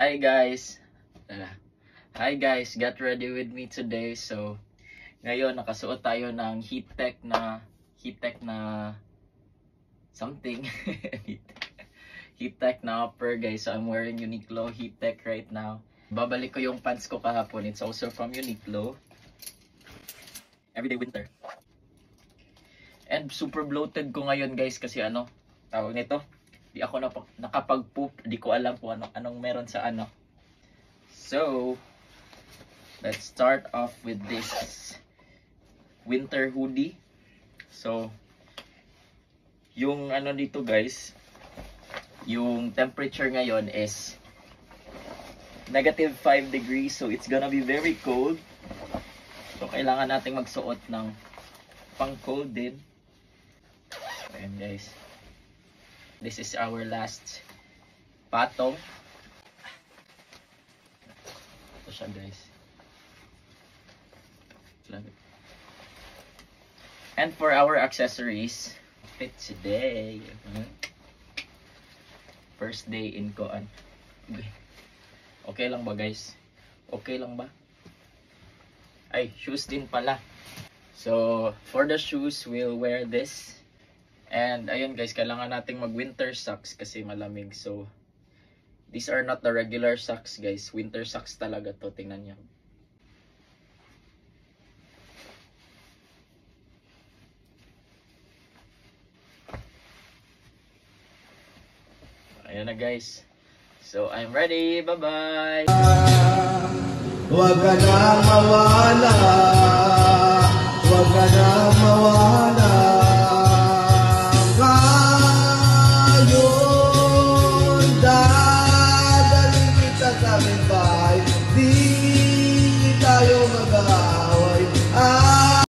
Hi guys. Hi guys, get ready with me today. So, ngayon nakasuot tayo ng heat tech na heat tech na something. heat tech na upper guys. So, I'm wearing Uniqlo heat tech right now. Babalik ko yung pants ko kahapon. It's also from Uniqlo. Everyday winter. And super bloated ko ngayon guys kasi ano, tawag nito, di ako nap- nakapag-poop, di ko alam kung ano, anong meron sa ano. So, let's start off with this winter hoodie. So, yung ano dito guys, yung temperature ngayon is negative 5 degrees so it's gonna be very cold. So, kailangan nating magsuot ng pang cold din. Ayan guys. This is our last patong. Ito siya guys. And for our accessories, fit today. Mhm. First day in Koan. Okay lang ba guys? Okay lang ba? Ay, shoes din pala. So, for the shoes, we'll wear this. And ayun guys, kailangan nating mag winter socks kasi malamig. So these are not the regular socks guys. Winter socks talaga to. Tingnan niyo. Ayan na guys. So I'm ready. Bye-bye. Huwag ka na mawala